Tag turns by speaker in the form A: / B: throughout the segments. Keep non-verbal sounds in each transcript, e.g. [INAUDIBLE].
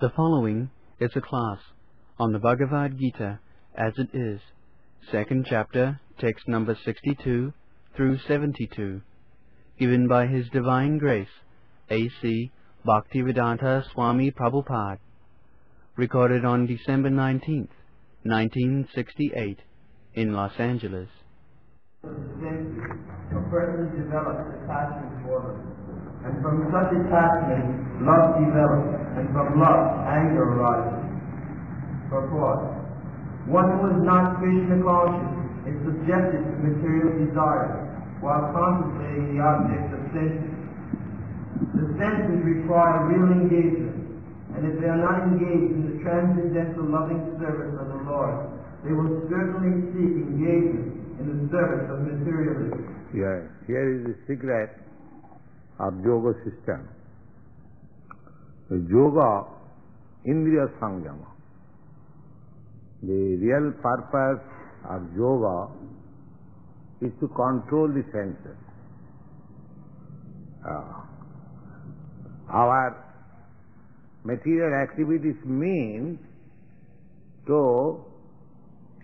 A: The following is a class on the Bhagavad Gita as it is, second chapter, text number 62 through 72, given by His Divine Grace, A.C. Bhaktivedanta Swami Prabhupada, recorded on December 19th, 1968, in Los Angeles.
B: a person develops attachment for them. And from such attachment, love develops. And from love, anger arises. Purport. One who is not Krishna conscious is subjected to material desires while contemplating the objects of senses. The senses require real engagement, and if they are not engaged in the transcendental loving service of the Lord, they will certainly seek engagement in the service of materialism.
C: Here, here is the secret of yoga system. The yoga, indriya sangama. The real purpose of yoga is to control the senses. Uh, our material activities mean to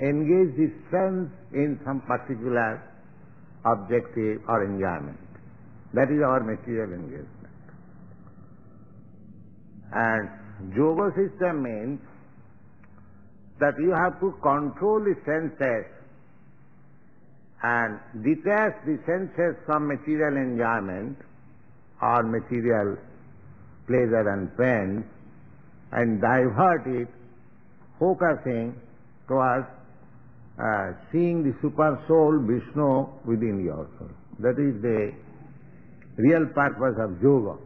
C: engage the sense in some particular objective or enjoyment. That is our material engagement. And yoga system means that you have to control the senses and detach the senses from material enjoyment or material pleasure and pain and divert it, focusing towards uh, seeing the super soul Vishnu within yourself. That is the real purpose of yoga.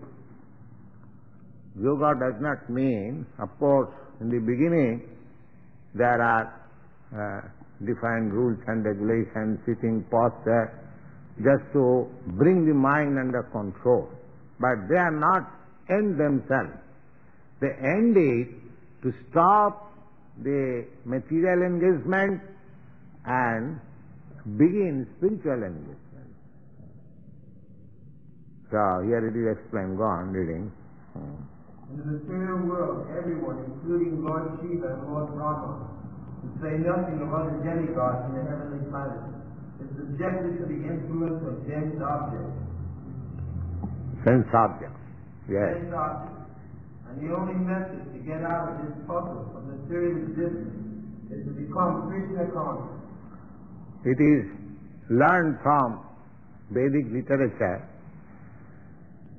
C: Yoga does not mean, of course, in the beginning there are uh, defined rules and regulations, sitting posture, just to bring the mind under control. But they are not end themselves. The end is to stop the material engagement and begin spiritual engagement. So here it is explained. Go on reading.
B: In the material world, everyone, including Lord Shiva and Lord Brahma, to say nothing of other demigods in the heavenly planets, is subjected to the influence of dense objects.
C: Sense objects. Yes.
B: Dense objects. And the only method to get out of this puzzle of material existence is to become Krishna conscious.
C: It is learned from Vedic literature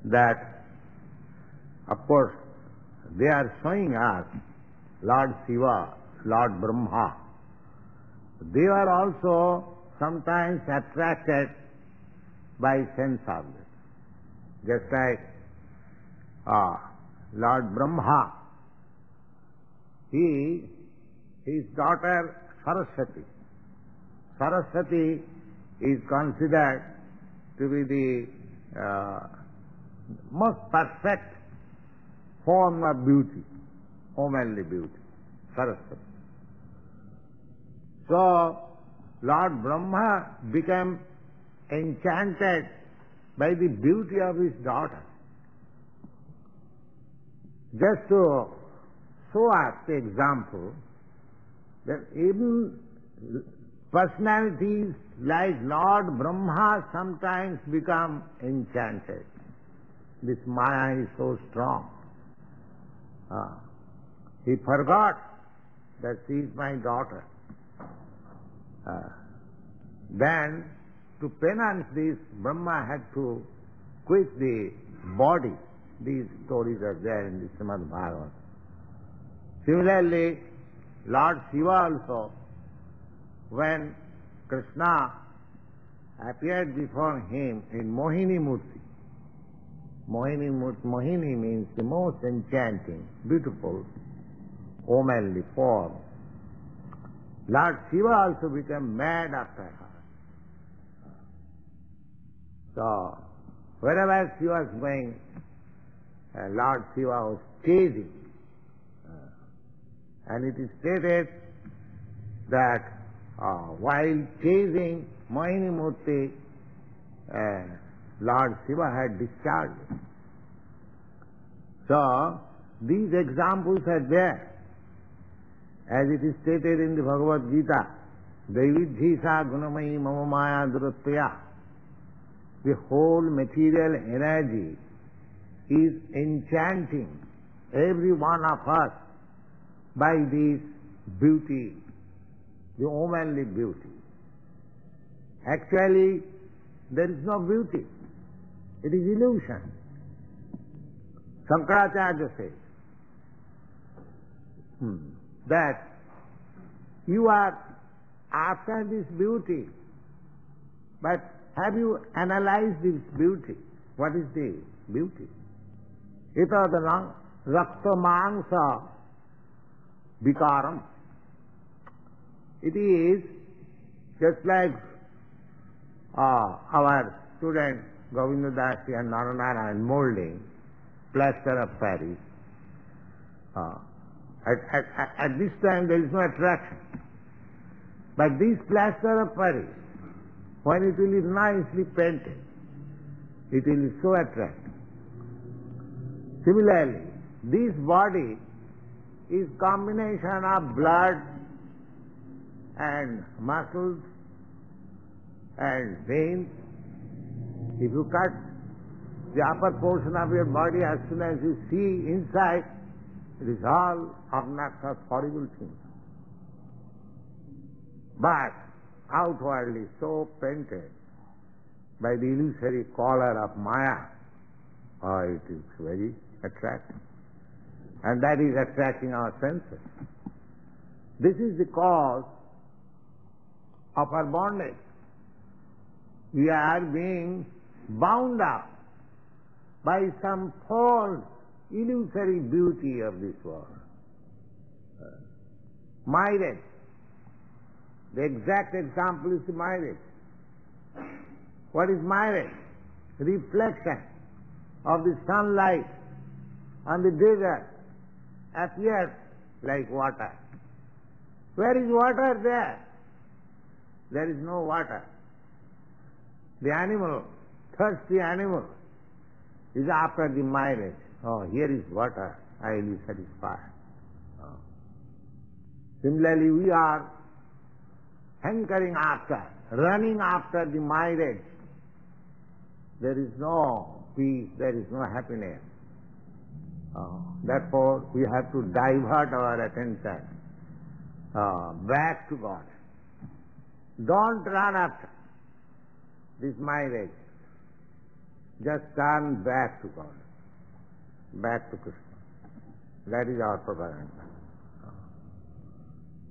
C: that, of course, they are showing us Lord Shiva, Lord Brahma. They are also sometimes attracted by sense objects. Just like uh, Lord Brahma, he, his daughter Saraswati. Saraswati is considered to be the uh, most perfect form of beauty, womanly beauty, Saraswati. So, Lord Brahma became enchanted by the beauty of his daughter. Just to show us the example that even personalities like Lord Brahma sometimes become enchanted. This Maya is so strong. Ah. He forgot that she is my daughter. Ah. Then, to penance this, Brahma had to quit the body. These stories are there in the Srimad Bhagavatam. Similarly, Lord Shiva also, when Krishna appeared before him in Mohini Murti, Mohini, Mohini means the most enchanting, beautiful, womanly form. Lord Shiva also became mad after her. So, wherever she was going, uh, Lord Shiva was chasing. And it is stated that uh, while chasing Mohini Murti, uh, Lord Shiva had discharged. So, these examples are there. As it is stated in the Bhagavad Gita, Daividhisa Gunamayi Mama Maya Duratya. The whole material energy is enchanting every one of us by this beauty, the womanly beauty. Actually, there is no beauty. It is illusion. Shankaracharya says hmm, that you are after this beauty, but have you analyzed this beauty? What is the beauty? Ita rakta mangsa vikaram. It is just like uh, our student Govinda Dasi and Naranarayan molding plaster of Paris. Uh, at, at, at, this time there is no attraction. But this plaster of Paris, when it will be nicely painted, it will be so attractive. Similarly, this body is combination of blood and muscles and veins. If you cut the upper portion of your body, as soon as you see inside, it is all obnoxious, horrible things. But outwardly so painted by the illusory color of Maya, oh, it is very attractive. And that is attracting our senses. This is the cause of our bondage. We are being bound up by some false, illusory beauty of this world. Uh, mirage. The exact example is mirage. What is mirage? Reflection of the sunlight on the desert appears like water. Where is water there? There is no water. The animal, thirsty animal, is after the mirage. Oh, here is water. I will be satisfied. Oh. Similarly, we are hankering after, running after the mirage. There is no peace, there is no happiness. Oh. Therefore, we have to divert our attention uh, back to God. Don't run after this mirage. Just turn back to God, back to Krishna. That is our propaganda.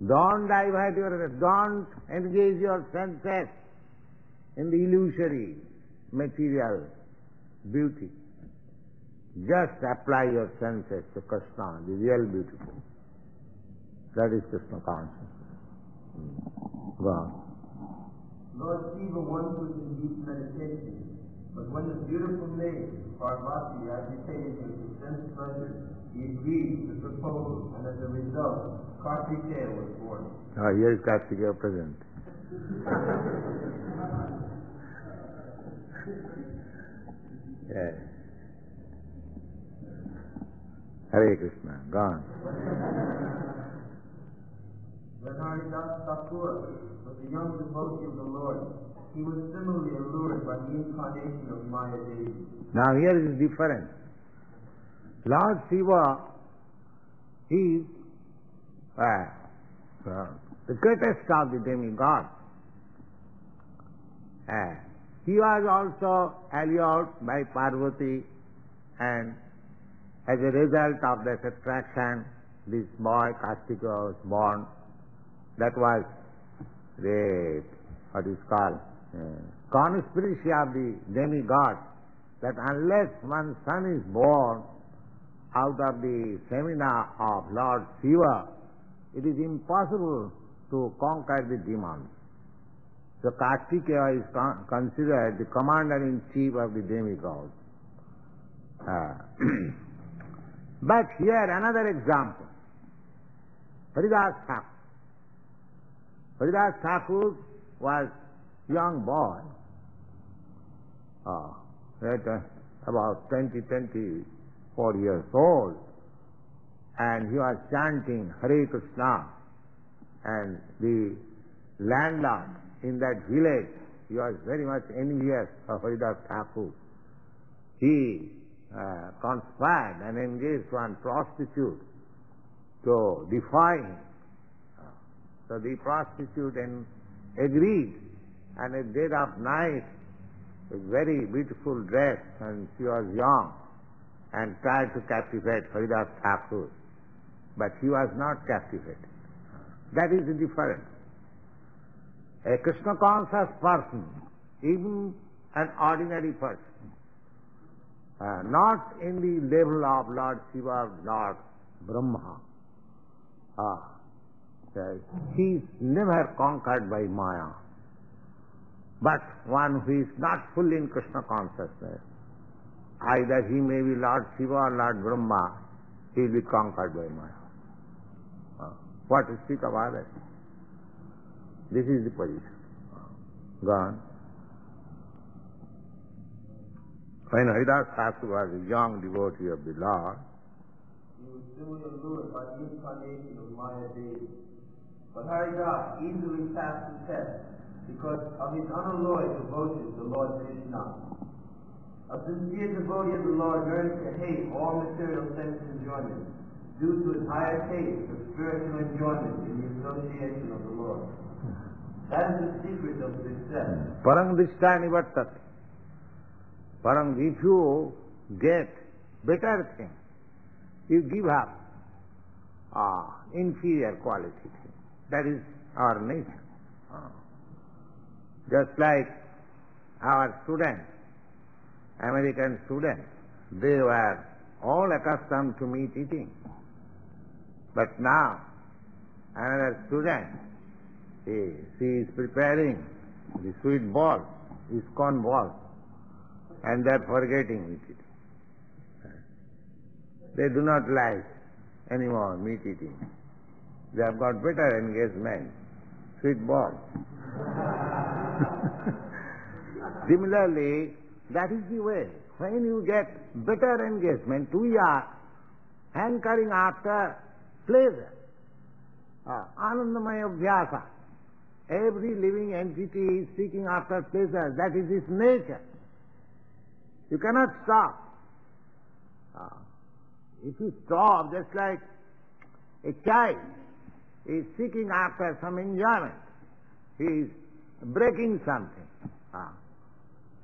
C: Don't divert your, don't engage your senses in the illusory, material beauty. Just apply your senses to Krishna, the real beautiful. That is Krishna consciousness. Hmm. Go on.
B: Lord Shiva once was in deep meditation, but when the beautiful maid, Parvati, agitated with the sense pleasure, he agreed to the proposal, and as a result, Kartikeya was born.
C: Ah, here is Kartikeya present. [LAUGHS] yes. Hare Krishna, gone.
B: When Haridas Thakur was a young devotee of the Lord, he was similarly allured by the incarnation of Maya Devi.
C: Now here is different. Lord Shiva is uh, uh, the greatest of the demigods. Uh, he was also allured by Parvati and as a result of that attraction, this boy Kartika was born. That was the, what is called, conspiracy of the demigod, that unless one son is born out of the seminar of Lord Shiva, it is impossible to conquer the demons. So Kartikeya is con- considered the commander-in-chief of the demigods. Uh, [CLEARS THROAT] but here another example. Haridas Thakur. Haridas Thakur was young boy, uh, at, uh, about 20, 24 years old, and he was chanting Hare Krishna, and the landlord in that village, he was very much envious of Haridas Thakur. He uh, conspired and engaged one prostitute to defy him. So the prostitute and agreed, and at dead of night, a very beautiful dress, and she was young, and tried to captivate Haridas Thakur. But he was not captivated. That is the difference. A Krishna conscious person, even an ordinary person, uh, not in the level of Lord Shiva, Lord Brahma, uh, he is never conquered by Maya. But one who is not fully in Krishna consciousness, either he may be Lord Shiva or Lord Brahma, he will be conquered by Maya. Uh, what to speak about it? This is the position. Gone. When Haridas Thakur was a young devotee of the Lord,
B: He was soon allured by the incarnation of Maya Devi. But Haridas easily passed the test because of his unalloyed devotion to Lord Krishna. A sincere devotee of the Lord learns to hate all material sense enjoyment due to his higher taste of spiritual enjoyment in the association of the Lord. That is the secret of success.
C: Parang Dishtani Vartate. Parang, if you get better thing, you give up uh, inferior quality thing. That is our nature. Uh, Just like our students, American students, they were all accustomed to meat eating. But now, another student, he, she is preparing the sweet ball, his corn ball, and they are forgetting it. They do not like anymore meat eating. They have got better engagement, sweet ball. [LAUGHS] [LAUGHS] Similarly, that is the way. When you get better engagement, we are hankering after pleasure. Uh, Anandamaya Vyasa. Every living entity is seeking after pleasure. That is its nature. You cannot stop. Uh, if you stop, just like a child is seeking after some enjoyment, he is breaking something. Uh,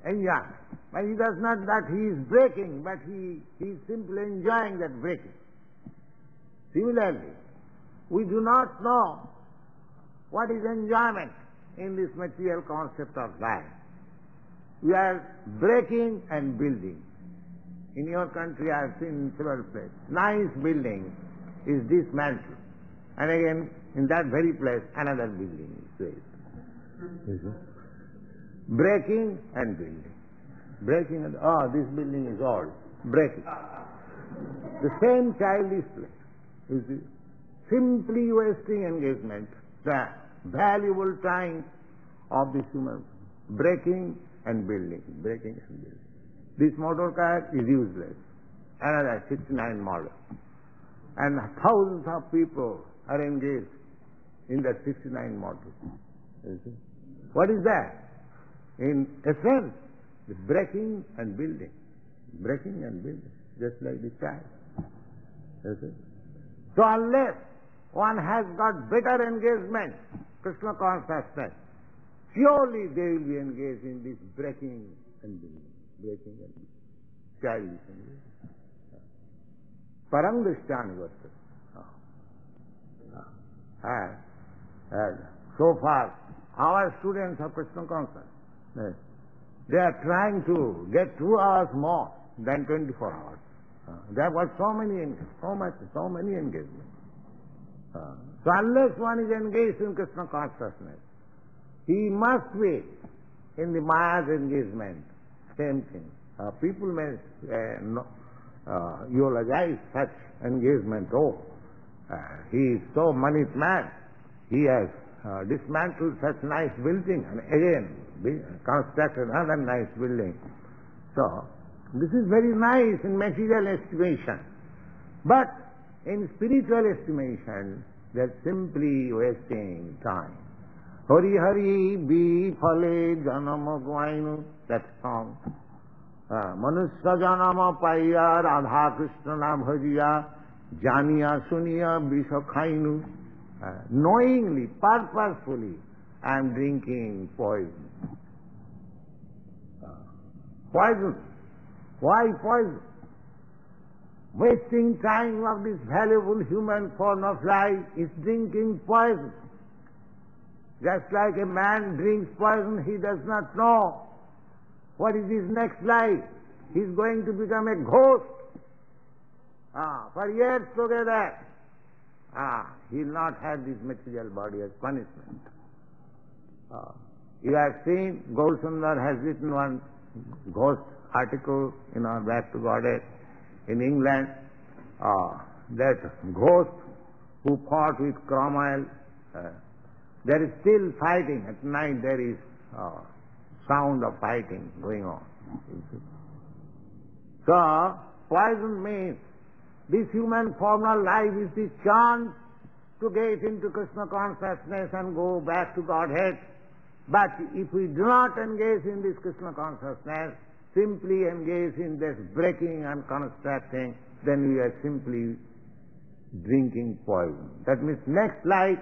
C: enjoyment. But he does not that he is breaking, but he, he is simply enjoying that breaking. Similarly, we do not know what is enjoyment in this material concept of life. We are breaking and building. In your country, I have seen several places. Nice building is dismantled. And again, in that very place, another building is raised. Breaking and building. Breaking and, oh, this building is old. Breaking. The same childish play. You see? Simply wasting engagement, the valuable time of this human breaking and building, breaking and building. This motor car is useless. Another 69 model. And thousands of people are engaged in that 69 model. What is that? In essence, the breaking and building. Breaking and building, just like the child. So unless one has got better engagement, Krishna consciousness, surely they will be engaged in this breaking and building, breaking and building, childish engagement. Parang drishtani vartate. And, ah. and ah. so far, our students are Krishna conscious. They are trying to get two hours more than 24 hours. Uh, there were so many, so much, so many engagements. Uh, so unless one is engaged in Krishna consciousness, he must be in the Maya's engagement. Same thing. Uh, people may uh, no, uh, eulogize such engagement. Oh, uh, he is so money man. He has uh, Dismantle such nice building and again construct another nice building. So, this is very nice in material estimation. But in spiritual estimation, they're simply wasting time. Hari Hari Bi Phale Janama Gwainu, that song. মনুষ্য জনম পাইয়া রাধা কৃষ্ণ নাম ভজিয়া Janiya শুনিয়া বিষ খাইনু uh, knowingly, purposefully, I am drinking poison. Uh, poison. Why poison? Wasting time of this valuable human form of life is drinking poison. Just like a man drinks poison, he does not know what is his next life. He is going to become a ghost. Ah, for years together. Ah, he will not have this material body as punishment. Ah. You have seen, Gaurasundar has written one ghost article in our Back to Godhead in England, uh, that ghost who fought with Cromwell, uh, there is still fighting. At night there is uh, sound of fighting going on. So, poison means this human formal life is the chance to get into Krishna consciousness and go back to Godhead. But if we do not engage in this Krishna consciousness, simply engage in this breaking and constructing, then we are simply drinking poison. That means next life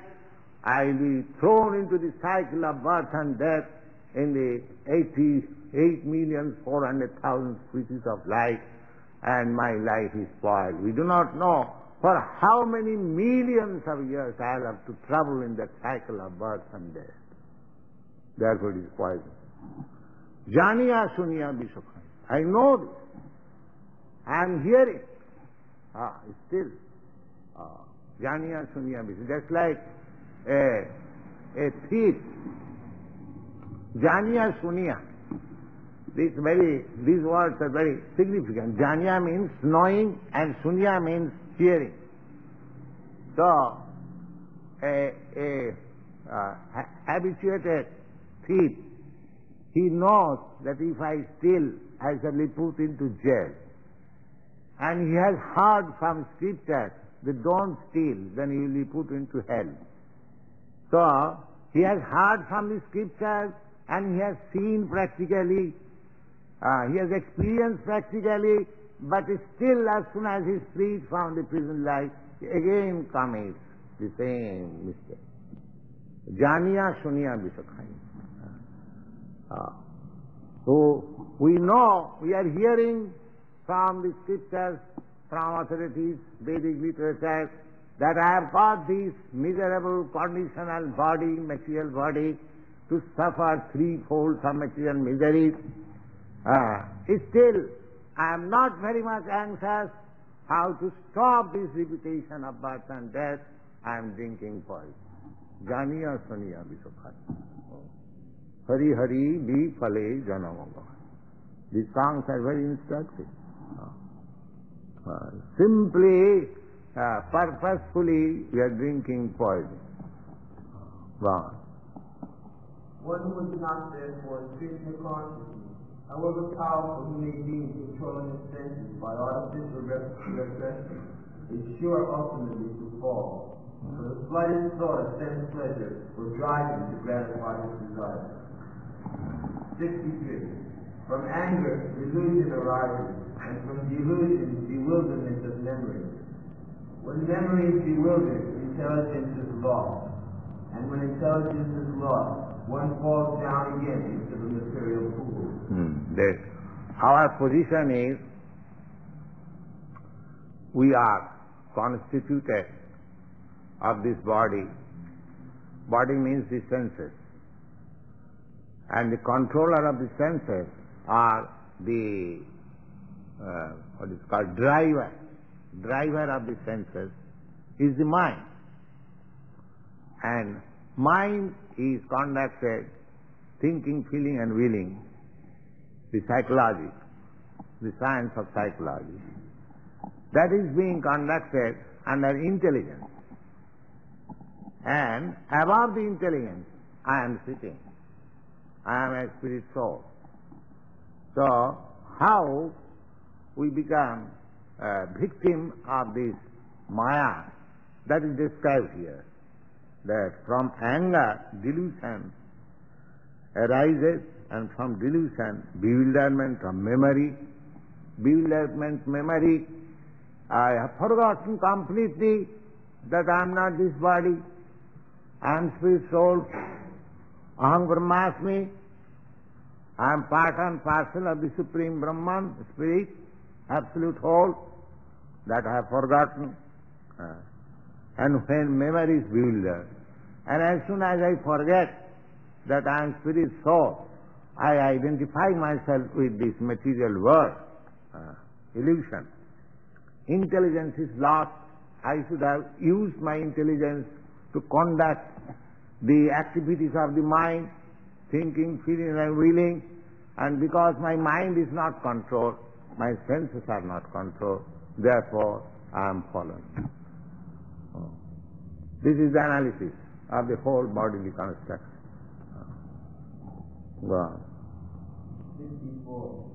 C: I will be thrown into the cycle of birth and death in the 88,400,000 species of life and my life is spoiled. We do not know for how many millions of years I'll have to travel in that cycle of birth and death. Therefore it is poison. Janiya sunya bisukha. I know this. I am hearing. Ah, still. Ah, Janiya sunya bisukha. Just like a, a thief. Janiya sunya. This very, these words are very significant. Janya means knowing and sunya means hearing. So, a, a uh, habituated thief, he knows that if I steal, I shall be put into jail. And he has heard from scriptures that don't steal, then he will be put into hell. So, he has heard from the scriptures and he has seen practically uh, he has experienced practically, but still as soon as he freed from the prison life, he again commits the same mistake. Janiya Sunya Visakhai. Uh, so we know, we are hearing from the scriptures, from authorities, Vedic literature, that I have got this miserable conditional body, material body, to suffer threefold some material miseries. Uh, still, I am not very much anxious how to stop this repetition of birth and death. I am drinking poison. Janiya Saniya Visukhat. Hari Hari Bi Phale Janamanga. These songs are very instructive. Uh, uh, simply, uh, purposefully, we are drinking poison. Wow.
B: One who is not therefore Krishna consciousness however powerful he may be in controlling his senses by artificial repression, is sure ultimately to fall. For the slightest thought of sense pleasure will drive him to gratify his desire. 63. From anger, delusion arises, and from delusion, bewilderment of memory. When memory is bewildered, intelligence is lost. And when intelligence is lost, one falls down again into the material pool.
C: That our position is we are constituted of this body. Body means the senses. And the controller of the senses are the uh, what is called driver. Driver of the senses is the mind. And mind is conducted uh, thinking, feeling and willing the psychology, the science of psychology. That is being conducted under intelligence. And above the intelligence, I am sitting. I am a spirit soul. So, how we become a victim of this Maya. That is described here. That from anger, delusion arises, and from delusion, bewilderment, from memory, bewilderment, memory. I have forgotten completely that I am not this body. I am spirit soul. Aham Brahmasmi. I am part and parcel of the Supreme Brahman, Spirit, absolute whole. That I have forgotten. Uh, and when memory is bewildered, and as soon as I forget that I am spirit soul, I identify myself with this material world, uh, illusion. Intelligence is lost. I should have used my intelligence to conduct the activities of the mind, thinking, feeling and willing, and because my mind is not controlled, my senses are not controlled, therefore I am fallen. This is the analysis of the whole bodily construct. Go on.
B: 54. Ah.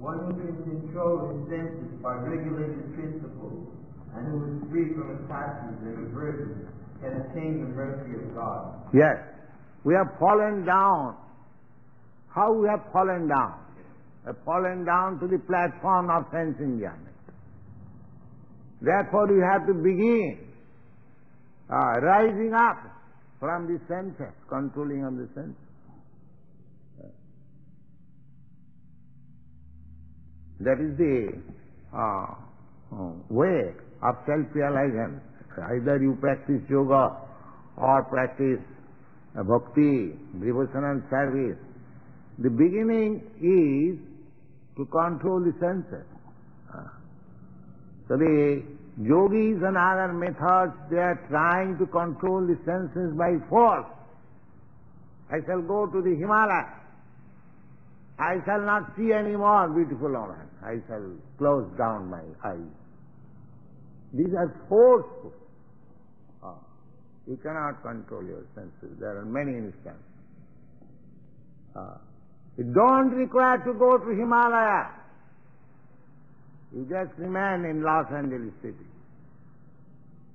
B: One who can control his senses by regulated principles and who is free from attachments and aversions can attain the mercy of God.
C: Yes, we have fallen down. How we have fallen down? We have fallen down to the platform of sense enjoyment. Therefore, we have to begin uh, rising up from the senses, controlling of the senses. That is the uh, way of self-realization. Either you practice yoga or practice bhakti, devotional service. The beginning is to control the senses. Uh, so the yogis and other methods, they are trying to control the senses by force. I shall go to the Himalaya. I shall not see any more beautiful woman. I shall close down my eyes. These are forceful. Ah, you cannot control your senses. There are many instances. Ah, you don't require to go to Himalaya. You just remain in Los Angeles City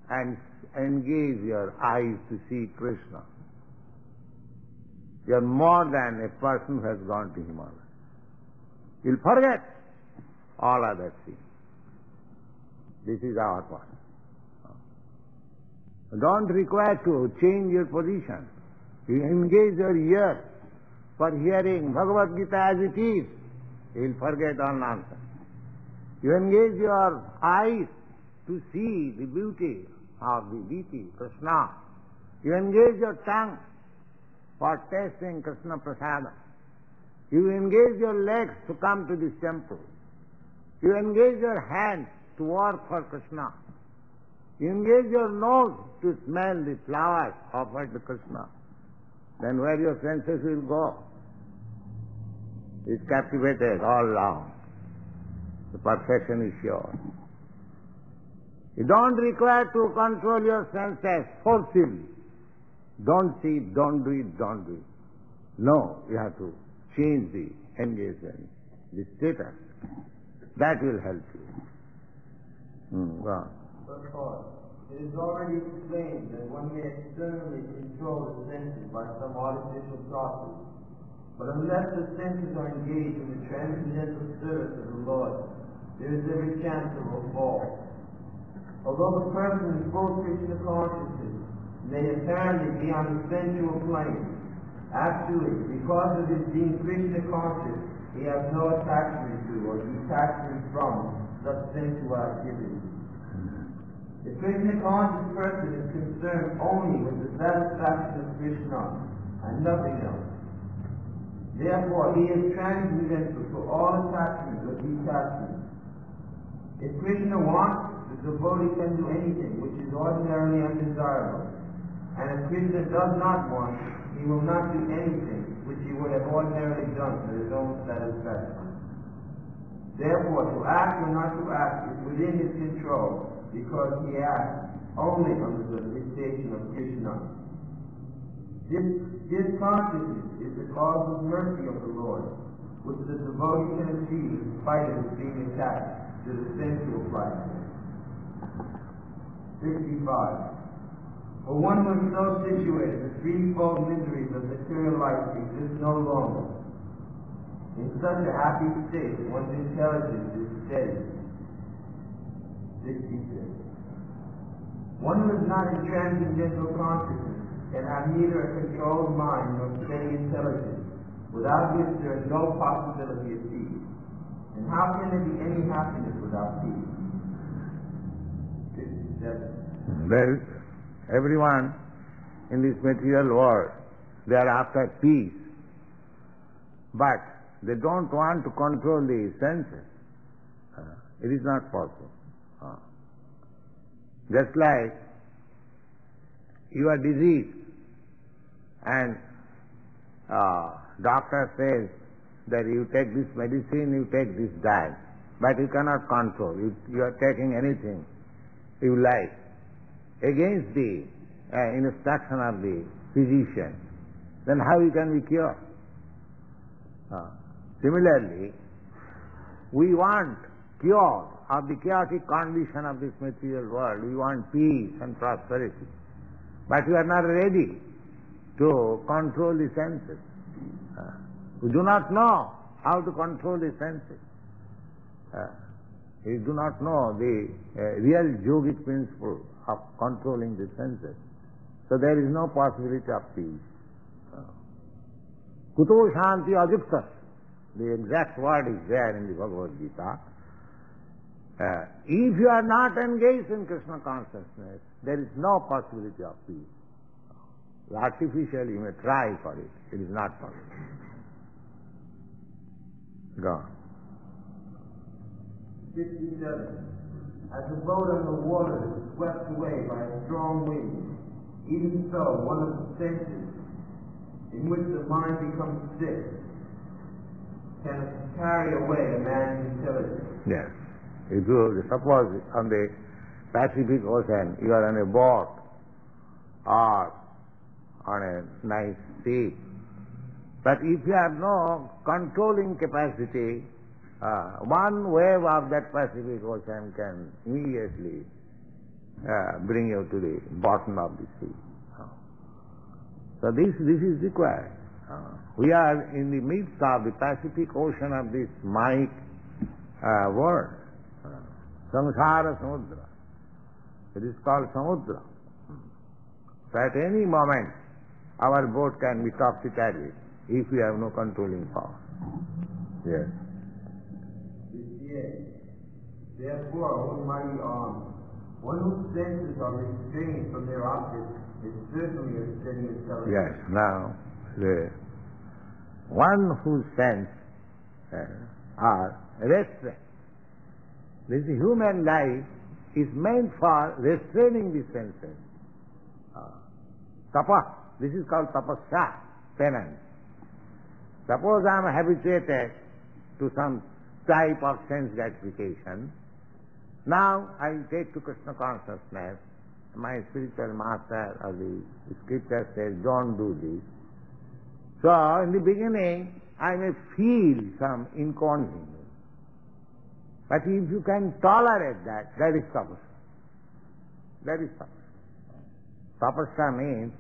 C: and engage your eyes to see Krishna. You are more than a person who has gone to Himalaya. You'll forget all other things. This is our part. Don't require to change your position. You engage your ear for hearing Bhagavad Gita as it is. You'll forget all nonsense. You engage your eyes to see the beauty of the deity, Krishna. You engage your tongue for tasting Krishna Prasada. You engage your legs to come to this temple. You engage your hands to work for Krishna. You engage your nose to smell the flowers offered to Krishna. Then where your senses will go? Is captivated all round. The perfection is yours. You don't require to control your senses forcibly. Don't see don't do it, don't do it. No, you have to change the engagement, the status. That will help you. Hmm, go on.
B: Verse 4. It is already explained that one may externally control the senses by some artificial process. But unless the senses are engaged in the transcendental service of the Lord, there is every chance of a fall. Although the person is full Krishna consciousness may apparently be on the sensual plane, actually, because of his being Krishna conscious, he has no attachment to or detachment from such sensual activity. The Krishna conscious person is concerned only with the satisfaction of Krishna and nothing else. Therefore, he is transcendental for all attachments or detachments. If Krishna wants, the devotee can do anything which is ordinarily undesirable. And if Krishna does not want, he will not do anything which he would have ordinarily done for his own satisfaction. Therefore, to act or not to act is within his control because he acts only under the dictation of Krishna. This, this consciousness is the cause of mercy of the Lord, which the devotee can achieve in spite of being attached to the sensual life. 65. For one who is so situated, the threefold miseries of material life exist no longer. In such a happy state, one's intelligence is steady. 66. One who is not in transcendental consciousness can have neither a controlled mind nor steady intelligence, without which there is no possibility of peace. And how can there be any happiness without peace? 57.
C: Well, everyone in this material world, they are after peace. But they don't want to control the senses. Uh, it is not possible. Uh, just like you are diseased and uh, doctor says that you take this medicine, you take this diet, but you cannot control. You, you are taking anything you like against the uh, instruction of the physician, then how you can be cured? Uh, similarly, we want cure of the chaotic condition of this material world. We want peace and prosperity. But we are not ready to control the senses. Uh, we do not know how to control the senses. Uh, we do not know the uh, real yogic principle of controlling the senses. So there is no possibility of peace. Kuto shanti ajukta. The exact word is there in the Bhagavad Gita. Uh, if you are not engaged in Krishna consciousness, there is no possibility of peace. Artificially you may try for it. It is not possible. Go on.
B: 57. Uh, as a boat on the water is swept away by a strong wind, even so one of the senses in which the mind becomes sick can carry away a man's intelligence.
C: Yes. If you suppose on the Pacific Ocean you are on a boat or on a nice sea, but if you have no controlling capacity, uh, one wave of that Pacific Ocean can immediately uh, bring you to the bottom of the sea. Uh, so this, this is required. Uh, we are in the midst of the Pacific Ocean of this might uh, world. Uh, Samsara Samudra. It is called Samudra. So at any moment, our boat can be topsy-turvy if we have no controlling power. Yes.
B: 58. Therefore, O mighty arm, one whose senses are restrained from their objects is certainly a steady intelligence.
C: Yes. Now, the one whose sense uh, are restrained. This human life is meant for restraining the senses. Uh, tapa, this is called tapasya, penance. Suppose I am habituated to some type of sense gratification. Now I take to Krishna consciousness. My spiritual master or the scripture says, don't do this. So in the beginning, I may feel some inconvenience. But if you can tolerate that, that is tapasya. That is tapasya. Tapasya means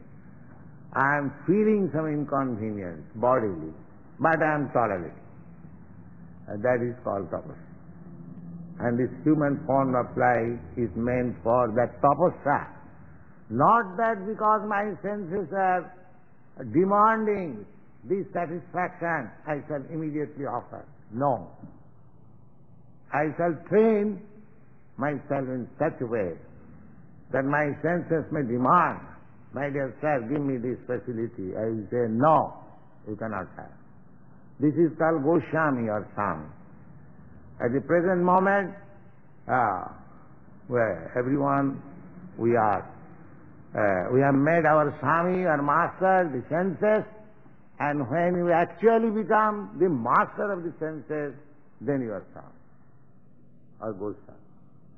C: I am feeling some inconvenience bodily, but I am tolerating. And uh, that is called tapasya. And this human form of life is meant for that tapasya. Not that because my senses are demanding this satisfaction, I shall immediately offer. No. I shall train myself in such a way that my senses may demand, my dear sir, give me this facility. I will say, no, you cannot have. This is called Goswami or Swami. At the present moment, uh, where everyone, we are, uh, we have made our Swami, our master, the senses, and when you actually become the master of the senses, then you are Swami or Goswami.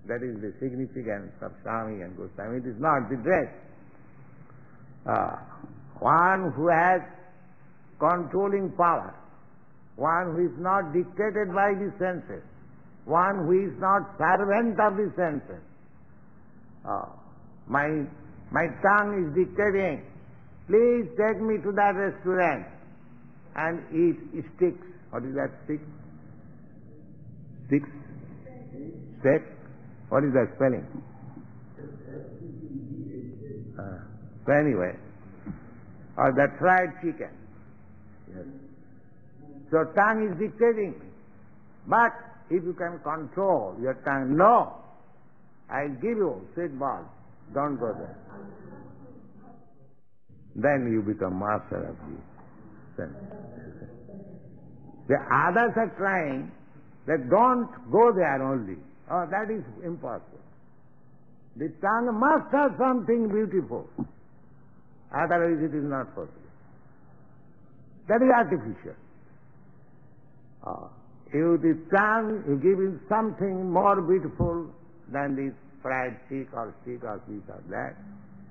C: That is the significance of Swami and Goswami. It is not the dress. Uh, one who has controlling power, one who is not dictated by the senses, one who is not servant of the senses. Uh, My, my tongue is dictating, please take me to that restaurant and eat sticks. What is that stick? Sticks? Steak? What is that spelling? Uh, so anyway, or that fried chicken. Yes. So tongue is dictating. But if you can control your tongue, no, I'll give you sweet ball. Don't go there. Then you become master of the sense. The others are trying that don't go there only. Oh, that is impossible. The tongue must have something beautiful. Otherwise it is not possible. That is artificial. Uh, if the tongue, you give it something more beautiful than this fried chick or stick or piece of that,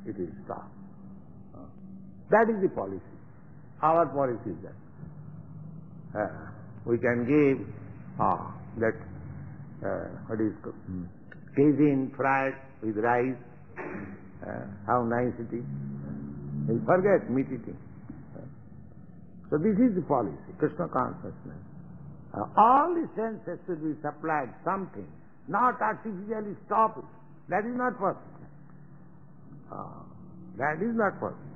C: it will stop. Uh, that is the policy. Our policy is that. Uh, we can give that, uh, what is called, mm. cuisine fried with rice, uh, how nice it is. We forget eating. Uh, so this is the policy, Krishna consciousness. All the senses should be supplied something, not artificially stop it. That is not possible. Uh, that is not possible.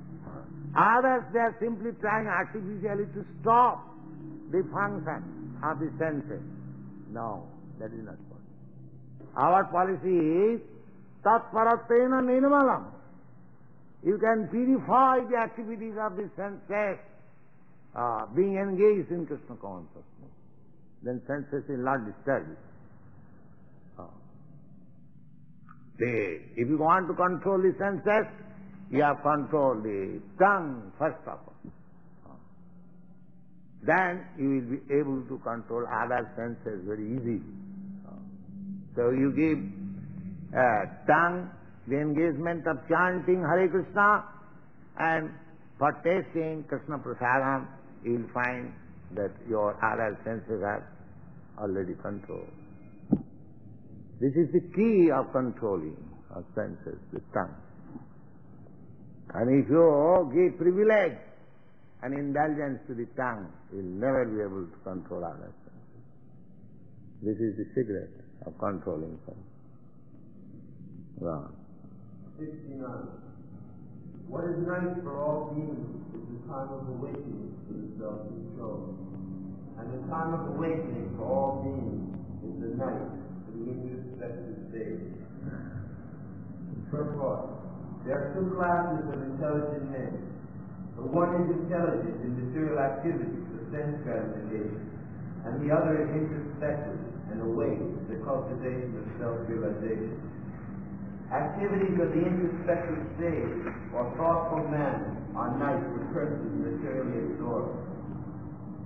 C: Others, they are simply trying artificially to stop the function of the senses. No, that is not possible. Our policy is tatparatvena nirmalam. You can purify the activities of the senses uh, being engaged in Krishna consciousness. Then senses will not disturb you. Uh, the, if you want to control the senses, you have control the tongue first of all. Uh, then you will be able to control other senses very easily. So you give uh, tongue the engagement of chanting Hare Krishna and for tasting Krishna Prasadam, you will find that your other senses are already controlled. This is the key of controlling our senses, the tongue. And if you give privilege and indulgence to the tongue, you will never be able to control other senses. This is the secret of controlling senses. Right.
B: 69. What is night for all beings is the time of awakening to the self-control. And the time of awakening for all beings is the night the introspective stage. Part. There are two classes of intelligent men. The one is intelligent in material activities for sense gratification, and the other is introspective and awake the cultivation of self-realization. Activities of the introspective stage or thoughtful man are night for persons materially absorbed.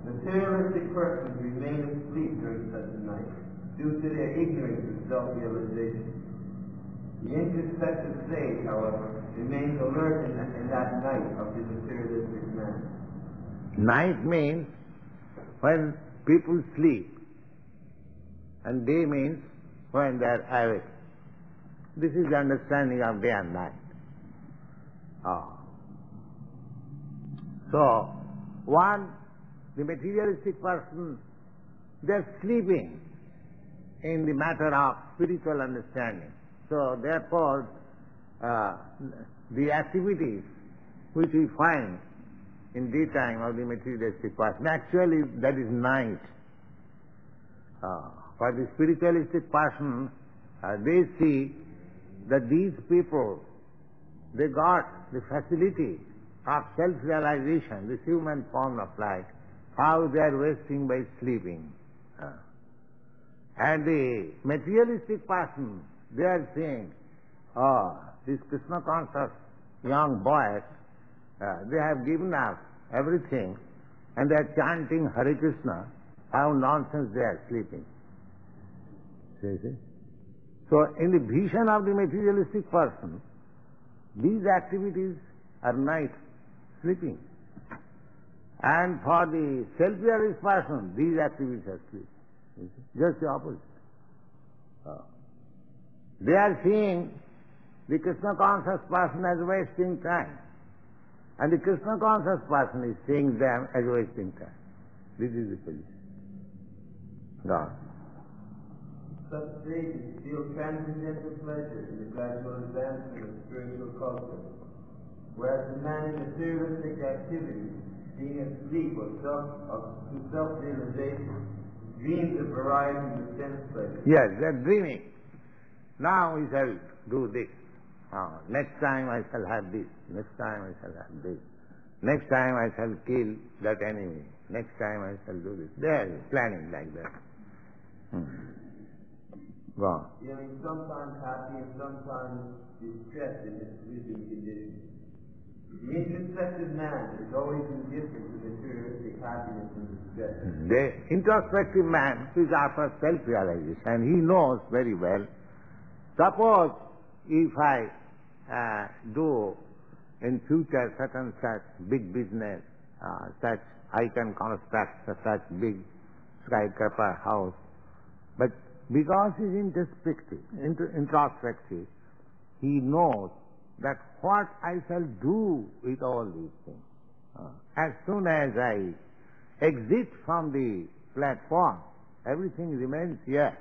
B: Materialistic persons remain asleep during such a night due to their ignorance of self-realization. The introspective stage, however, remains alert in that, in that night of the materialistic man.
C: Night means when people sleep, and day means when they are awake. This is the understanding of day and night. Ah. So, one, the materialistic person, they're sleeping in the matter of spiritual understanding. So, therefore, uh, the activities which we find in daytime of the materialistic person, actually that is night. Uh, for the spiritualistic person, uh, they see that these people, they got the facility of self-realization, this human form of life, how they are wasting by sleeping. And the materialistic person, they are saying, oh, these Krishna conscious young boys, uh, they have given up everything and they are chanting Hare Krishna, how nonsense they are sleeping. See, see? So in the vision of the materialistic person, these activities are night, sleeping. And for the self-realized person, these activities are sleep. Just the opposite. Uh, they are seeing the Krishna conscious person as wasting time. And the Krishna conscious person is seeing them as wasting time. This is the position. God.
B: Such sages feel transcendental pleasure in the gradual advancement of spiritual culture, whereas the man in materialistic activity, being asleep or self, of, to self-realization, dreams of variety of sense pleasure.
C: Yes, they're dreaming. Now we shall do this. Ah, next time I shall have this. Next time I shall have this. Next time I shall kill that enemy. Next time I shall do this. They are planning like that. Hmm. On.
B: Feeling sometimes happy and sometimes distressed in this sleeping condition. The introspective man is always indifferent to materialistic happiness and distress.
C: The introspective man is after self-realization. And he knows very well. Suppose if I uh, do in future such and such big business, uh, such I can construct such big skyscraper house, but because he is introspective, intro- introspective, he knows that what I shall do with all these things. Uh, as soon as I exit from the platform, everything remains here,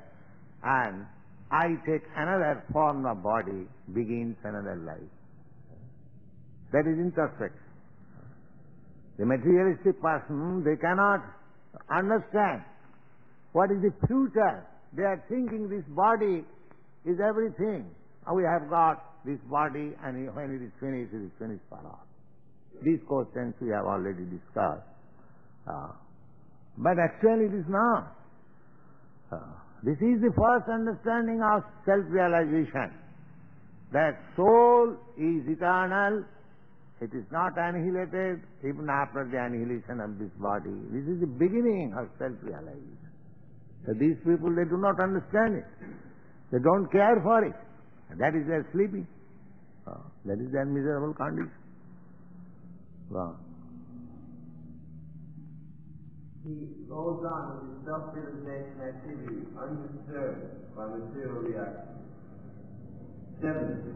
C: and I take another form of body, begins another life. That is introspection. The materialistic person, they cannot understand what is the future. They are thinking this body is everything. We have got this body and when it is finished, it is finished for all. These questions we have already discussed. Uh, but actually it is not. Uh, this is the first understanding of self-realization. That soul is eternal, it is not annihilated even after the annihilation of this body. This is the beginning of self-realization. These people, they do not understand it. They don't care for it. That is their sleeping. Uh, that is their miserable condition. Wow.
B: He goes on with his self-realization activity undisturbed by material reaction. Seven.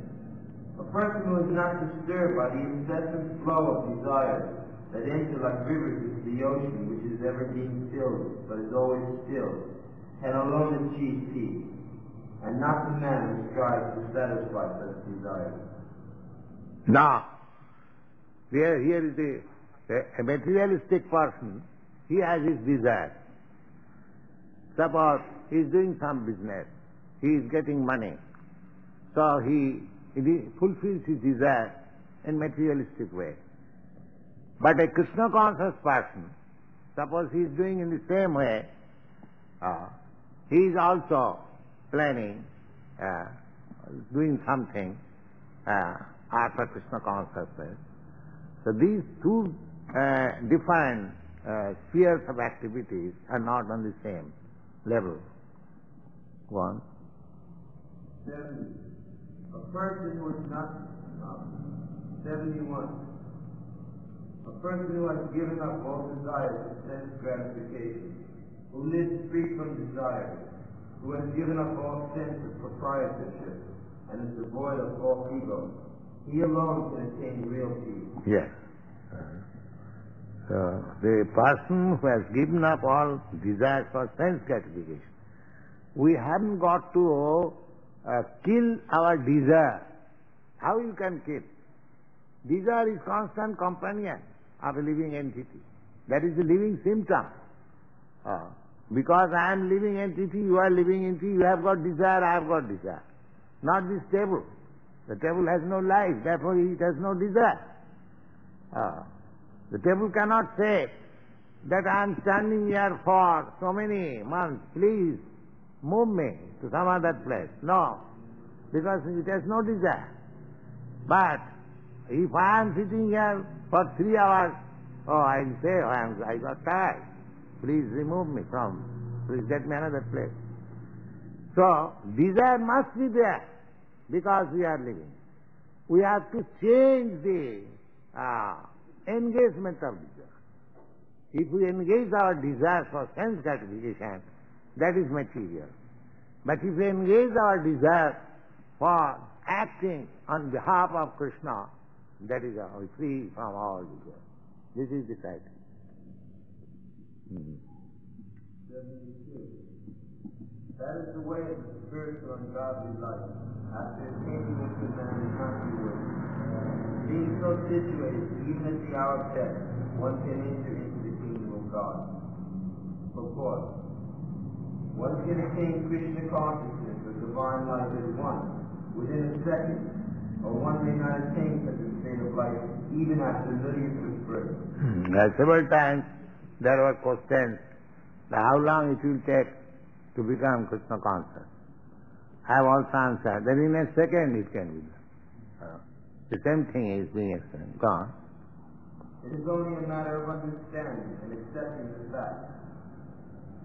B: A person who is not disturbed by the incessant flow of desires that enter like rivers into the ocean, which is ever being filled, but is always still, can alone achieve peace, and not the man who strives to satisfy such desires.
C: Now, here, here is the, a materialistic person, he has his desire. Suppose he is doing some business, he is getting money, so he, he fulfills his desire in materialistic way. But a Krishna conscious person, suppose he is doing in the same way, uh, he is also planning, uh, doing something uh, after Krishna consciousness. So these two uh, different uh, spheres of activities are not on the same level. One.
B: Seventy. A person who is not um, seventy-one. A person who has given up all desires for sense gratification, who lives free from desire, who has given up all sense of proprietorship, and is devoid of all ego. He alone can attain real peace.
C: Yes. So the person who has given up all desires for sense gratification, we haven't got to uh, kill our desire. How you can kill? Desire is constant companion of a living entity. That is a living symptom. Uh, because I am living entity, you are living entity, you have got desire, I have got desire. Not this table. The table has no life, therefore it has no desire. Uh, the table cannot say that I am standing here for so many months, please move me to some other place. No, because it has no desire. But if I am sitting here for three hours, oh, I will say, oh, I, am, I got tired. Please remove me from, please get me another place. So, desire must be there because we are living. We have to change the uh, engagement of desire. If we engage our desire for sense gratification, that is material. But if we engage our desire for acting on behalf of Krishna, that is all, free from all desire. This is the fact.
B: 72. That is the way of the spiritual and godly life, after attaining into man's handiwork. Being so situated, even at the hour of death, one can enter into the kingdom of God. Purport. One can attain Krishna consciousness or divine life at once, within a second, or one may not attain such a state of life even after millions of births.
C: Hmm, Are several times there were questions how long it will take to become Krishna conscious. I have also answered that in a second it can be done. Uh, the same thing is being explained. Go on.
B: It is only a matter of understanding and accepting the fact.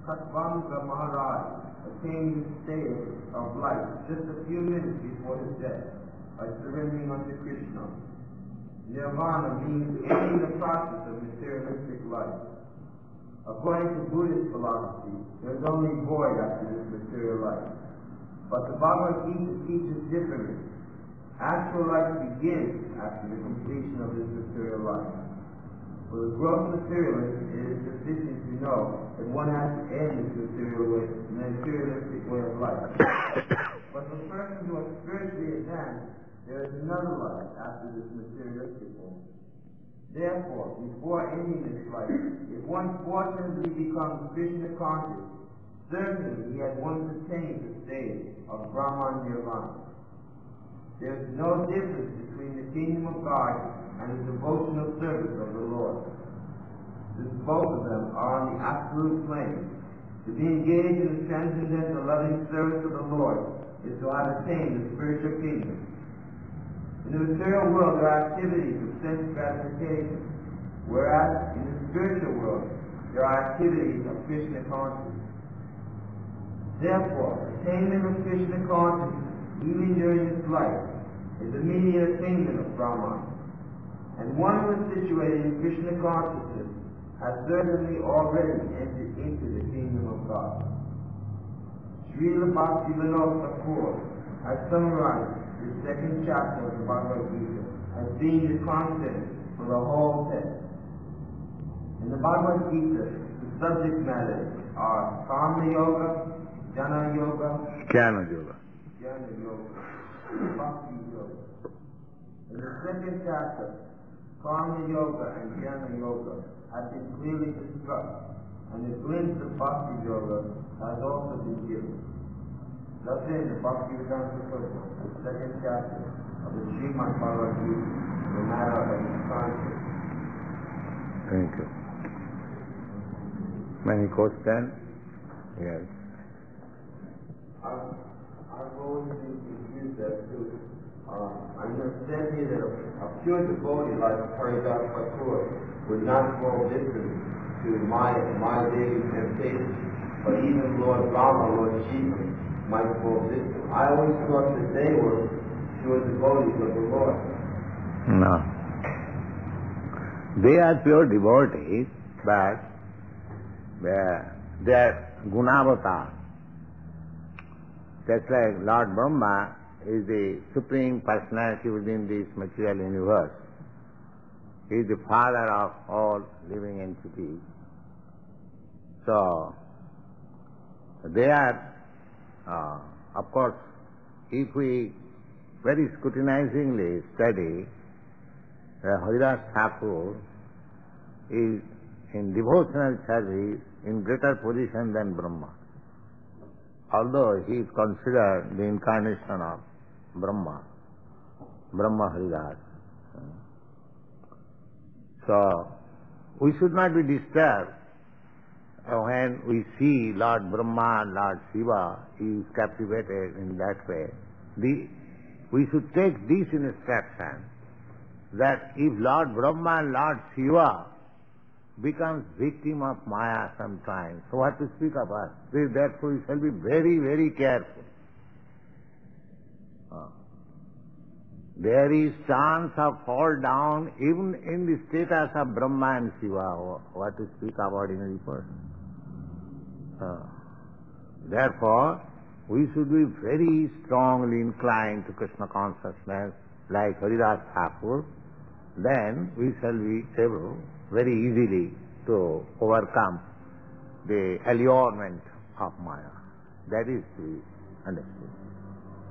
B: Khatvanga Maharaj attained the state of life just a few minutes before his death by surrendering unto Krishna. Nirvana means ending the process of materialistic life. According to Buddhist philosophy, there is only void after this material life. But the Bhagavad Gita teaches differently. Actual life begins after the completion of this material life. For the gross materialist, it is sufficient to know that one has to end this material way, materialistic way of life. but for person who is spiritually advanced, there is another life after this materialistic one. Therefore, before ending this life, if one fortunately becomes Krishna conscious, certainly he has once attained the state of Brahman Nirvana. There is no difference between the kingdom of God and the devotional service of the Lord. Since both of them are on the absolute plane, to be engaged in the transcendental loving service of the Lord is to have attained the spiritual kingdom. In the material world, there are activities of sense gratification, whereas in the spiritual world, there are activities of Krishna consciousness. Therefore, attainment of Krishna consciousness, even during this life, is the immediate attainment of Brahman. And one who is situated in Krishna consciousness has certainly already entered into the kingdom of God. Srila Bhaktivinoda Thakur has summarized second chapter of the Bhagavad Gita as being the content for the whole text. In the Bhagavad Gita, the subject matters are Karma Yoga, Jnana Yoga,
C: Jnana Yoga.
B: Jnana Yoga, Bhakti Yoga. In the second chapter, Karma Yoga and Jnana Yoga have been clearly discussed, and a glimpse of Bhakti Yoga has also been given. The Bhakti Vedanta Sutra, the second chapter of the Srimad Bhagavad Gita, the matter of conscience.
C: Thank you. Many questions? Yes.
B: I've, I've always been confused as to, uh, I understand here that a, a pure devotee like Haridas Thakur would not fall victim to my, my daily temptation, but even Lord Rama, Lord Shiva, might fall victim. I always thought that they were pure devotees of the Lord.
C: No. They are pure devotees, but they are, they are gunavatar. Just like Lord Brahma is the supreme personality within this material universe. He is the father of all living entities. So, they are, uh, of course, if we very scrutinizingly study uh, Haridas Thakur is in devotional service in greater position than Brahma. Although he is considered the incarnation of Brahma, Brahma Haridas. So, we should not be disturbed when we see Lord Brahma, Lord Shiva he is captivated in that way. The, we should take this instruction that if Lord Brahma Lord Shiva becomes victim of Maya sometimes, so what to speak of us? Therefore we shall be very, very careful. Uh, There is chance of fall down even in the status of Brahma and Shiva, what to speak of ordinary person. Uh, Therefore, we should be very strongly inclined to Krishna consciousness, like Haridas Thakur, then we shall be able very easily to overcome the allurement of Maya. That is to be understood.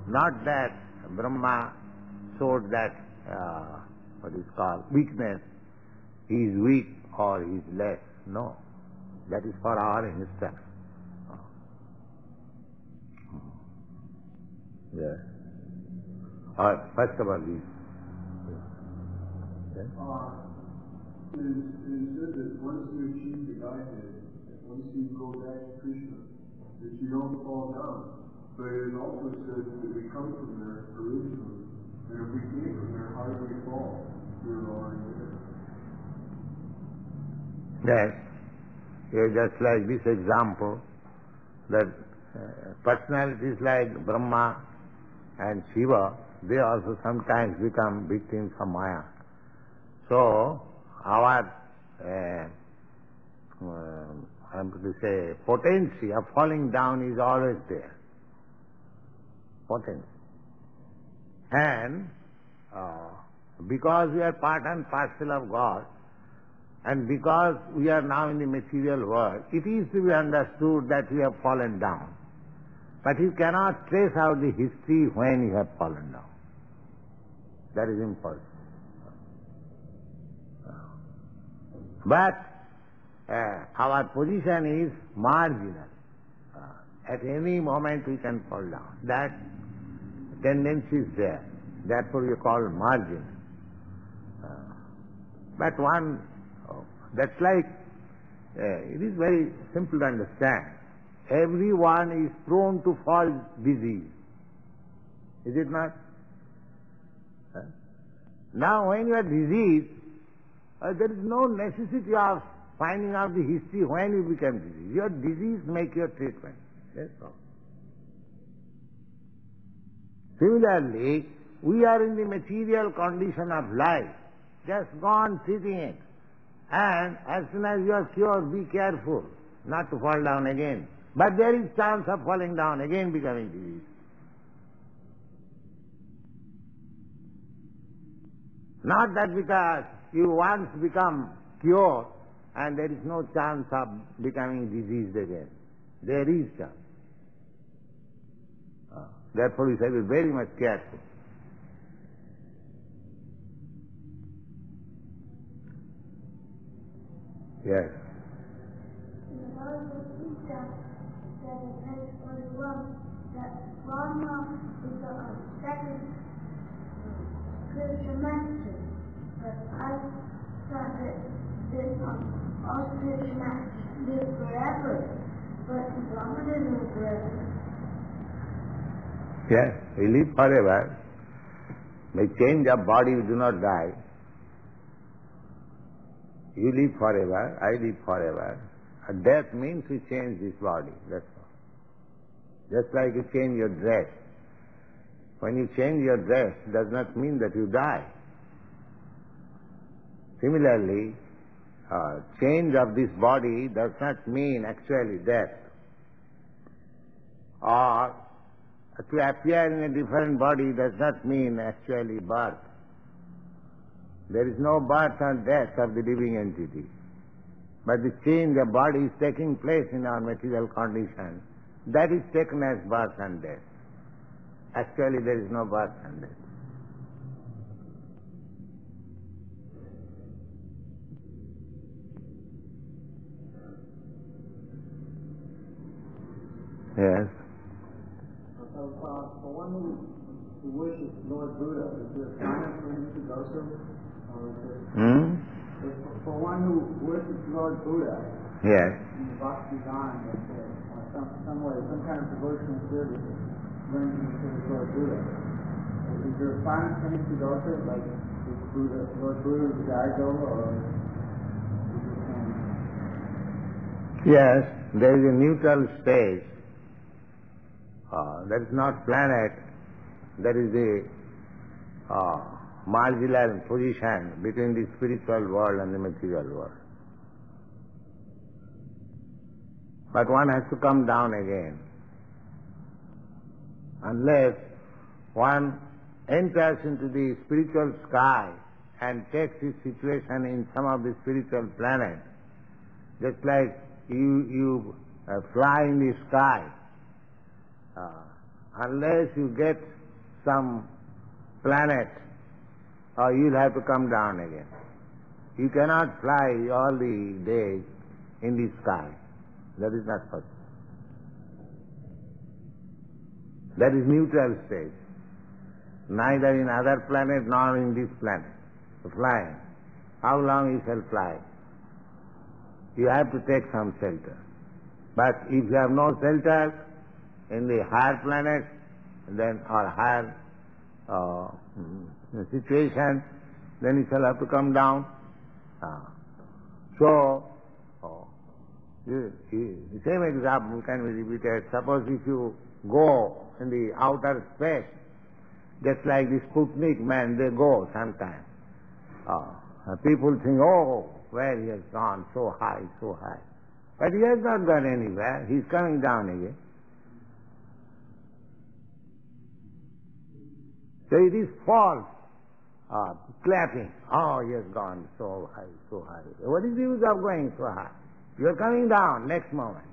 C: Not that Brahma showed that, uh, what is called, weakness, he is weak or he is less. No. That is for our instance. Yes. Or first of all, we. Yes?
D: Uh, it is, it is said that once you achieve the Godhead, that once you go back to Krishna, that you don't fall down. But it also said that we come from there originally. And if we came from there, how do we fall? We were already there.
C: Yes. Yeah, just like this example, that uh, personalities like Brahma and Shiva, they also sometimes become victims of Maya. So, our, uh, I'm going to say, potency of falling down is always there. Potency. And uh, because we are part and parcel of God, and because we are now in the material world, it is to be understood that we have fallen down. But you cannot trace out the history when you have fallen down. That is impossible. But uh, our position is marginal. Uh, at any moment we can fall down. That tendency is there. Therefore we call marginal. Uh, but one, oh, that's like, uh, it is very simple to understand. Everyone is prone to fall disease. Is it not? Huh? Now when you are diseased, uh, there is no necessity of finding out the history when you become diseased. Your disease make your treatment. That's all. Similarly, we are in the material condition of life. Just go on sitting it. And as soon as you are cured, be careful not to fall down again. But there is chance of falling down, again becoming disease. Not that because you once become cured and there is no chance of becoming diseased again. There is chance. Uh, therefore, we shall be very much careful. Yes.
E: In the Bhagavad Gita, said in page 41 that Brahma is the second. But I this forever. But Brahma doesn't live.
C: Yes, we live forever. By change of body, we do not die. You live forever, I live forever. And death means we change this body, that's. Just like you change your dress. When you change your dress, does not mean that you die. Similarly, uh, change of this body does not mean actually death. Or to appear in a different body does not mean actually birth. There is no birth or death of the living entity. But the change of body is taking place in our material condition. That is taken as birth and death. Actually, there is no birth and death. Yes.
D: So, uh, for one who, who worships Lord Buddha, is there a sign for him to go to? Or is there,
C: Hmm?
D: for, for one who worships Lord Buddha
C: Yes.
D: in the Bhakti Gana, let's say, or some, some way, some kind of devotional service him to the Lord Buddha, is there a sign for him to go to? Like, is Buddha, Lord Buddha the over, or?
C: Yes, there is a neutral stage. Uh, that is not planet, that is the uh, marginal position between the spiritual world and the material world. But one has to come down again. unless one enters into the spiritual sky and takes his situation in some of the spiritual planets, just like you, you uh, fly in the sky, uh, unless you get some planet, uh, you'll have to come down again. You cannot fly all the days in the sky. That is not possible. That is neutral state. Neither in other planet nor in this planet. Flying. How long you shall fly? You have to take some shelter. But if you have no shelter in the higher planets, then or higher uh, situation, then you shall have to come down. Uh, so, the same example can be repeated. Suppose if you go in the outer space, just like the Sputnik man, they go sometimes. Uh, people think, oh, where he has gone, so high, so high. But he has not gone anywhere. He's coming down again. So it is false. Uh, clapping. Oh, he has gone so high, so high. What is the use of going so high? You are coming down next moment.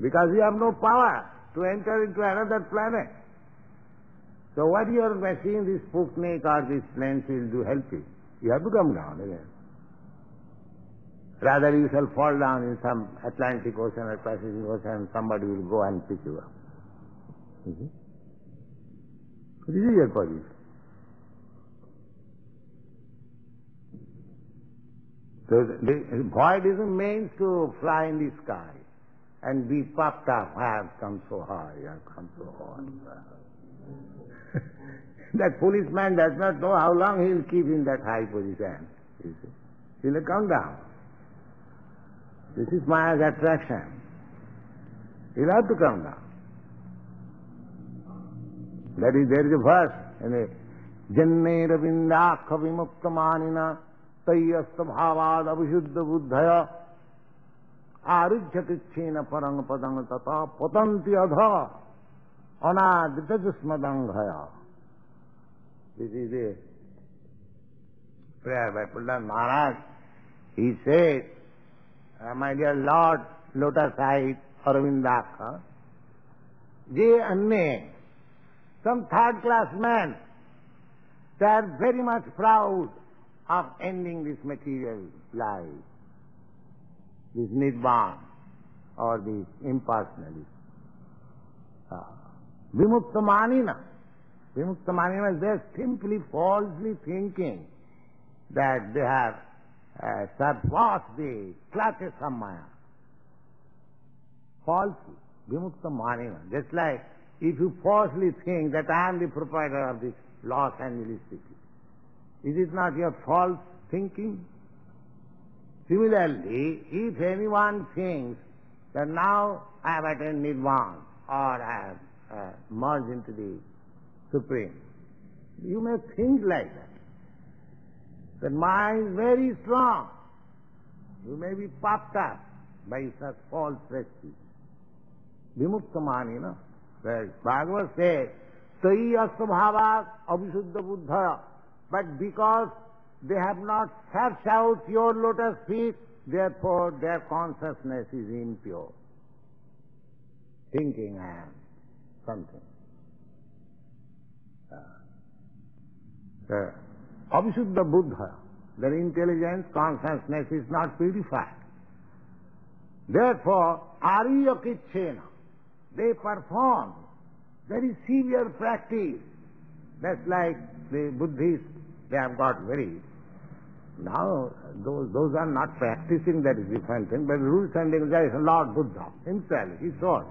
C: Because you have no power to enter into another planet. So what your machine, this Sputnik or this planes will do help you. You have to come down again. Rather you shall fall down in some Atlantic Ocean or Pacific Ocean, somebody will go and pick you up. See? This is your position. So the voidism means to fly in the sky and be puffed up. I have come so high, I have come so high. [LAUGHS] that foolish man does not know how long he will keep in that high position. He will come down. This is Maya's attraction. He'll have to come down. That is, there is a verse in the Janne Ravindakha Vimuktamanina Tayyasta Bhavad Abhishuddha Buddhaya Arujyatichena Parang Padang Tata Patanti Adha Anadritajusmadangaya. This is a prayer by Pullan Maharaj. He said, My dear Lord, lotus eyed Arvindakha, Je Anne, some third class men, they are very much proud of ending this material life, this nirvana or this impersonalism. Uh, Vimuktamanina. Vimuktamanina, they are simply falsely thinking that they have uh, surpassed the clutches of Maya. Falsely. Vimuktamanina. Just like if you falsely think that I am the proprietor of this Los Angeles city. Is it not your false thinking? Similarly, if anyone thinks that now I have attained Nirvana or I have uh, merged into the Supreme, you may think like that. That mind is very strong. You may be puffed up by such false prestige. Vimuktamani, no? Where Bhagavad says, Tai asvabhavat abhisuddha buddha. But because they have not searched out your lotus feet, therefore their consciousness is impure. Thinking I am something. Uh, Abhisuddha Buddha, their intelligence, consciousness is not purified. Therefore, Ariyakitchena, they perform very severe practice. That's like the Buddhists, they have got very. Now, those, those are not practicing, that is different thing, but rules and regulations, Lord Buddha himself, he saw.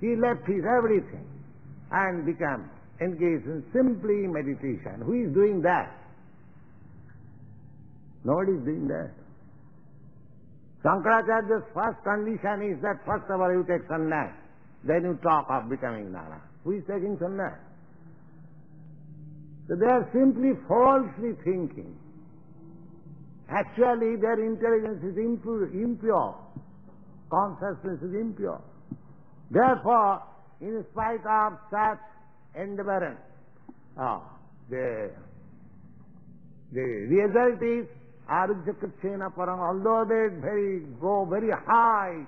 C: He left his everything and became engaged in simply meditation. Who is doing that? Nobody is doing that. Shankaracharya's first condition is that first of all you take sannyas, then you talk of becoming Nara. Who is taking sannyas? So they are simply falsely thinking. Actually their intelligence is impure, impure. consciousness is impure. Therefore, in spite of such endeavor, uh, the, the result is Arujyakritsena Parang, although they very, go very high,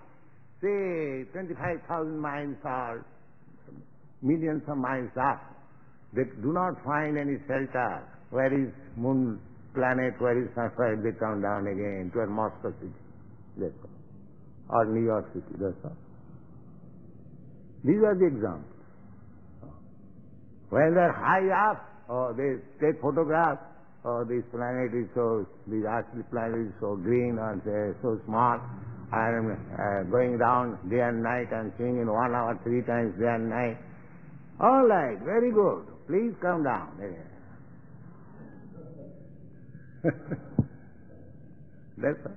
C: say 25,000 miles or millions of miles up, they do not find any shelter. Where is moon planet, where is sunset, they come down again to Moscow city. That's. Or New York city, that's all. These are the examples. When they're high up, oh, they take photographs, oh, this planet is so, this actually planet is so green and so small, and uh, going down day and night and seeing in one hour three times day and night. All right, very good. Please come down. There. [LAUGHS] That's all.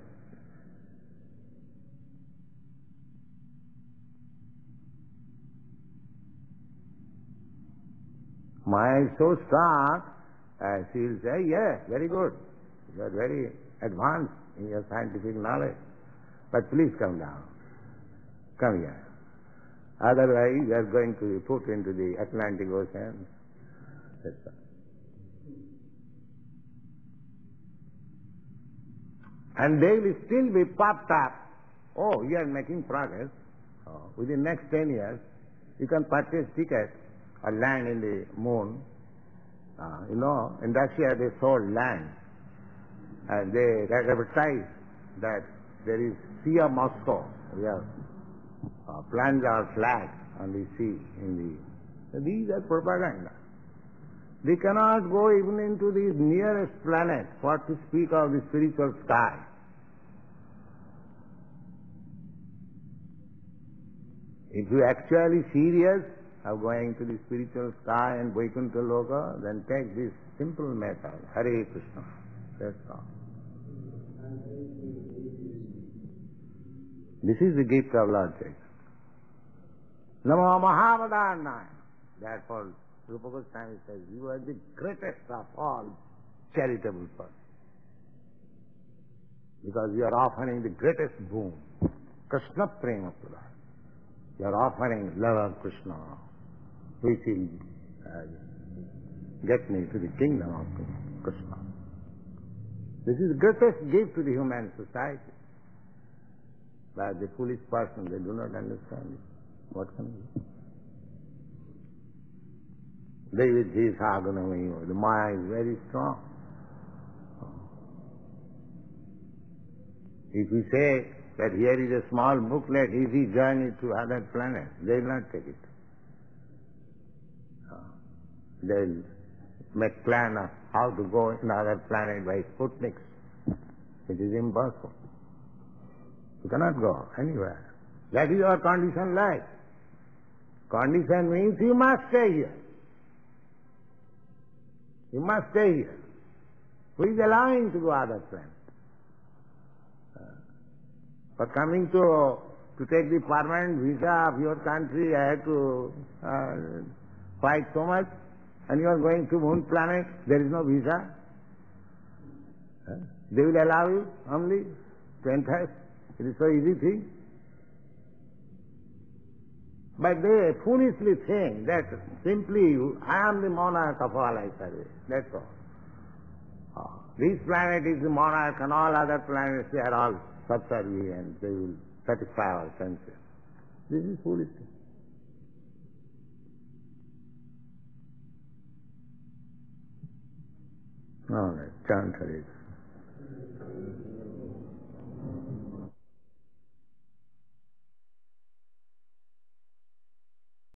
C: Is so strong, uh, she will say, yes, very good. You are very advanced in your scientific knowledge. But please come down. Come here. Otherwise, you are going to be put into the Atlantic Ocean. And they will still be popped up. Oh, you are making progress. Oh, within next 10 years, you can purchase tickets or land in the moon. Uh, you know, in Russia they sold land. And they advertise that there is Sea of Moscow. We have uh, plants our flag on the sea in the. These are propaganda. They cannot go even into the nearest planet, what to speak of the spiritual sky. If you actually serious of going to the spiritual sky and Vaikuntha Loka, then take this simple method, Hare Krishna. That's all. This is the gift of Lord Chaitanya. Namo Mahavadanyaya. Therefore, Rupa Goswami says, you are the greatest of all charitable persons. Because you are offering the greatest boon, Krishna Prema. You are offering love of Krishna, which will uh, get me to the kingdom of Krishna. This is the greatest gift to the human society. But the foolish person, they do not understand it. What can we do? They with his the Maya is very strong. If we say that here is a small booklet, easy journey to other planets, they will not take it. Uh, They'll make plan of how to go in other planet by Sputniks. It is impossible. You cannot go anywhere. That is our condition life. Condition means you must stay here. You must stay here. Who is allowing to go other planets? For coming to to take the permanent visa of your country, I have to uh, fight so much, and you are going to moon planet, there is no visa. They will allow you only to enter. It is so easy thing. But they foolishly think that simply I am the monarch of all I serve. That's all. Oh, this planet is the monarch and all other planets they are all subservient. And they will satisfy our senses. This is foolishness. All right, chant Hare